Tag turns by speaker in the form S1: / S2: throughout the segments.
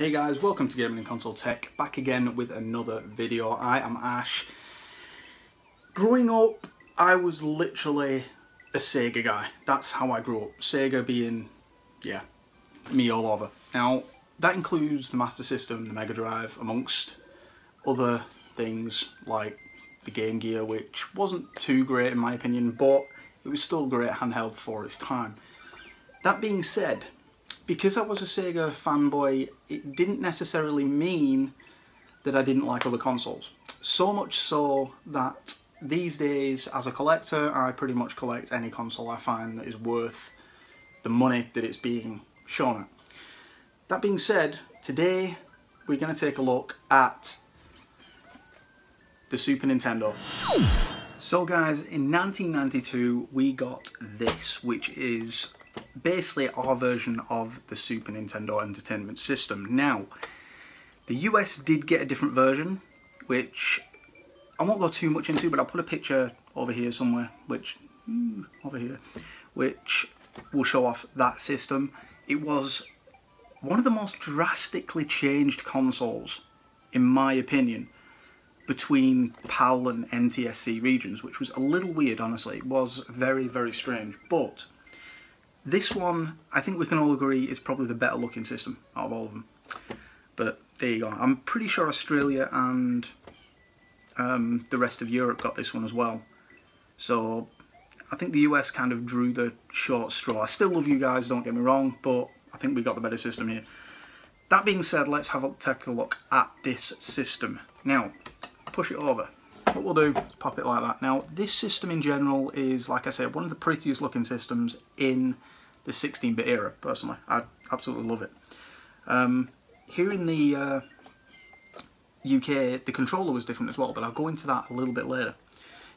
S1: Hey guys, welcome to Gaming and Console Tech, back again with another video. I am Ash. Growing up, I was literally a Sega guy. That's how I grew up. Sega being, yeah, me all over. Now, that includes the Master System, the Mega Drive, amongst other things like the Game Gear, which wasn't too great in my opinion, but it was still great handheld for its time. That being said, because I was a Sega fanboy, it didn't necessarily mean that I didn't like other consoles. So much so that these days, as a collector, I pretty much collect any console I find that is worth the money that it's being shown at. That being said, today we're going to take a look at the Super Nintendo. So guys, in 1992 we got this, which is basically our version of the Super Nintendo Entertainment System. Now, the US did get a different version, which I won't go too much into, but I'll put a picture over here somewhere, which, hmm, over here, which will show off that system. It was one of the most drastically changed consoles, in my opinion, between PAL and NTSC regions, which was a little weird, honestly. It was very, very strange, but this one, I think we can all agree, is probably the better looking system out of all of them. But there you go. I'm pretty sure Australia and um, the rest of Europe got this one as well. So I think the US kind of drew the short straw. I still love you guys, don't get me wrong, but I think we got the better system here. That being said, let's have a take a look at this system. Now, push it over. What we'll do is pop it like that. Now, this system in general is, like I said, one of the prettiest looking systems in the 16-bit era, personally. I absolutely love it. Um, here in the uh, UK, the controller was different as well, but I'll go into that a little bit later.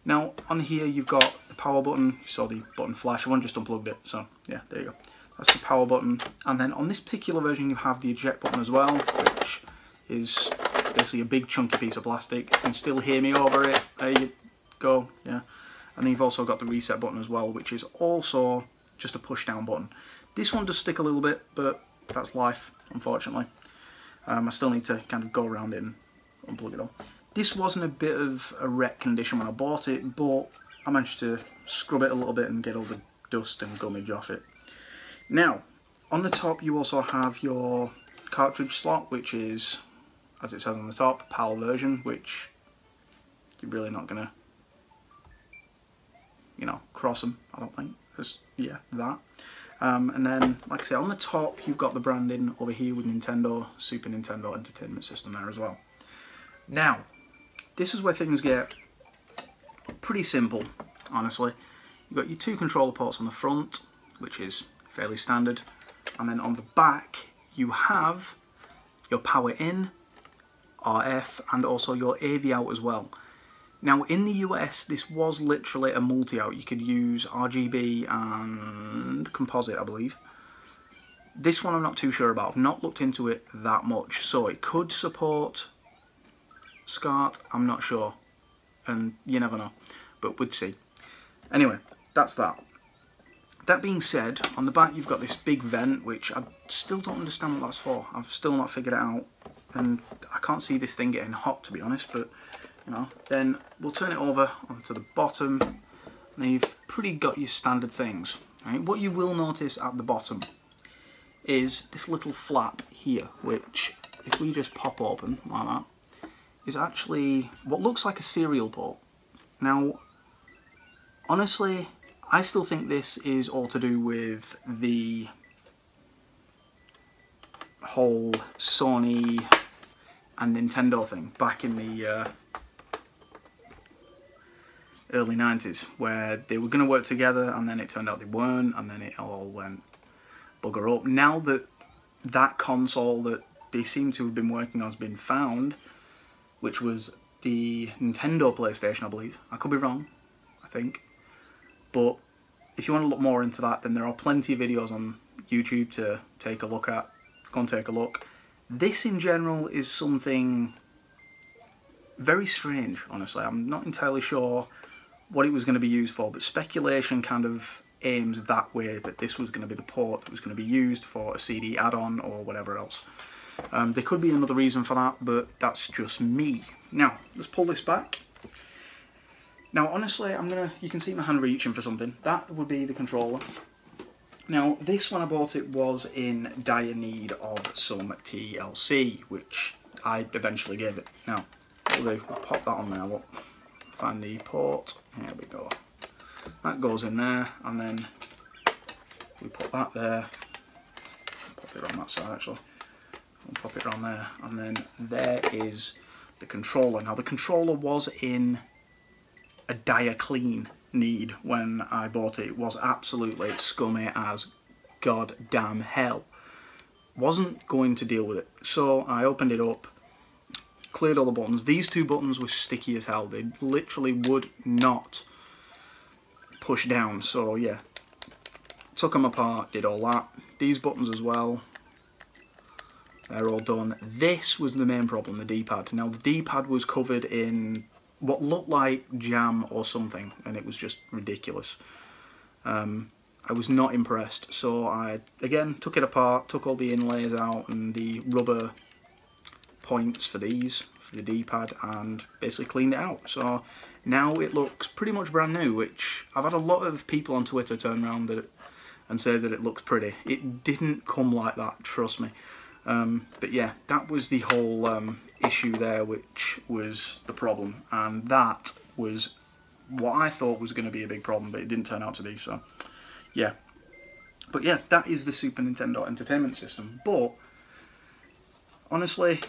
S1: Now, on here you've got the power button. You saw the button flash. I one just unplugged it, so yeah, there you go. That's the power button. And then on this particular version you have the eject button as well, which is basically a big chunky piece of plastic. You can still hear me over it. There you go, yeah. And then you've also got the reset button as well, which is also just a push down button. This one does stick a little bit, but that's life, unfortunately. Um, I still need to kind of go around it and unplug it all. This wasn't a bit of a wreck condition when I bought it, but I managed to scrub it a little bit and get all the dust and gummage off it. Now, on the top you also have your cartridge slot, which is, as it says on the top, PAL version, which you're really not going to, you know, cross them, I don't think. Just, yeah, that. Um, and then, like I say, on the top you've got the branding over here with Nintendo, Super Nintendo Entertainment System there as well. Now, this is where things get pretty simple, honestly. You've got your two controller ports on the front, which is fairly standard. And then on the back, you have your power in, RF, and also your AV out as well. Now in the US, this was literally a multi-out. You could use RGB and composite, I believe. This one I'm not too sure about. I've not looked into it that much. So it could support SCART, I'm not sure. And you never know, but we'd see. Anyway, that's that. That being said, on the back you've got this big vent, which I still don't understand what that's for. I've still not figured it out, and I can't see this thing getting hot, to be honest, but, you know. Then we'll turn it over onto the bottom, and you've pretty got your standard things. Right? What you will notice at the bottom is this little flap here, which, if we just pop open like that, is actually what looks like a serial port. Now, honestly, I still think this is all to do with the whole Sony and Nintendo thing back in the uh, early 90s where they were going to work together and then it turned out they weren't and then it all went bugger up. Now that that console that they seem to have been working on has been found, which was the Nintendo PlayStation I believe, I could be wrong, I think, but if you want to look more into that, then there are plenty of videos on YouTube to take a look at. Go and take a look. This in general is something very strange, honestly. I'm not entirely sure what it was going to be used for, but speculation kind of aims that way, that this was going to be the port that was going to be used for a CD add-on or whatever else. Um, there could be another reason for that, but that's just me. Now, let's pull this back. Now, honestly, I'm gonna, you can see my hand reaching for something. That would be the controller. Now, this, when I bought it, was in dire need of some TLC, which I eventually gave it. Now, we'll pop that on there, look. Find the port, there we go. That goes in there, and then we put that there. Pop it on that side, actually. We'll pop it around there, and then there is the controller. Now, the controller was in a dire clean need when I bought it. Was absolutely scummy as goddamn hell. Wasn't going to deal with it. So I opened it up, cleared all the buttons. These two buttons were sticky as hell. They literally would not push down. So yeah, took them apart, did all that. These buttons as well. They're all done. This was the main problem, the D-pad. Now the D-pad was covered in what looked like jam or something and it was just ridiculous. Um, I was not impressed so I again took it apart, took all the inlays out and the rubber points for these, for the D-pad and basically cleaned it out. So now it looks pretty much brand new which I've had a lot of people on Twitter turn around and say that it looks pretty. It didn't come like that, trust me. Um, but yeah, that was the whole um, issue there which was the problem. And that was what I thought was going to be a big problem but it didn't turn out to be so yeah. But yeah that is the Super Nintendo Entertainment System. But honestly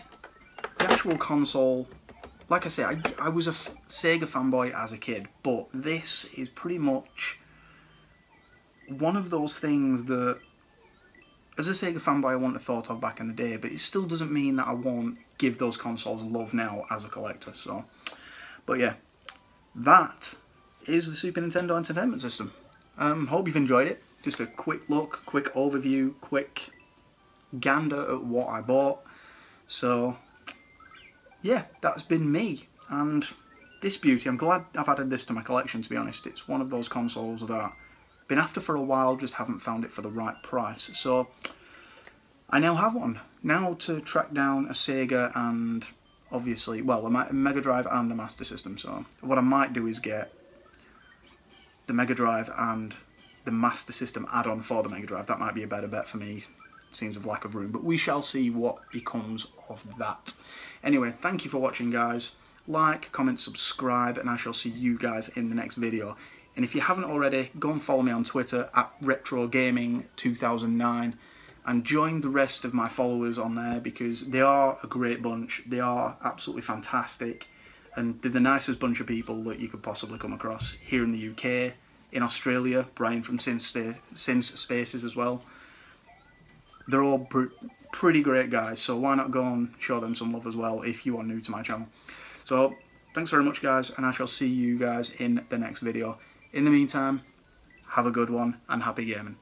S1: the actual console like I say I, I was a Sega fanboy as a kid but this is pretty much one of those things that as a Sega fanboy I wouldn't have thought of back in the day, but it still doesn't mean that I won't give those consoles love now as a collector. So, But yeah, that is the Super Nintendo Entertainment System. Um, hope you've enjoyed it. Just a quick look, quick overview, quick gander at what I bought. So, yeah, that's been me. And this beauty, I'm glad I've added this to my collection, to be honest. It's one of those consoles that been after for a while, just haven't found it for the right price. So, I now have one. Now to track down a Sega and obviously, well, a Mega Drive and a Master System. So what I might do is get the Mega Drive and the Master System add-on for the Mega Drive. That might be a better bet for me. Seems of lack of room, but we shall see what becomes of that. Anyway, thank you for watching, guys. Like, comment, subscribe, and I shall see you guys in the next video. And if you haven't already, go and follow me on Twitter at Retro Gaming 2009 and join the rest of my followers on there because they are a great bunch. They are absolutely fantastic and they're the nicest bunch of people that you could possibly come across here in the UK, in Australia, Brian from Since, Since Spaces as well. They're all pr pretty great guys, so why not go and show them some love as well if you are new to my channel. So, thanks very much guys, and I shall see you guys in the next video. In the meantime, have a good one, and happy gaming.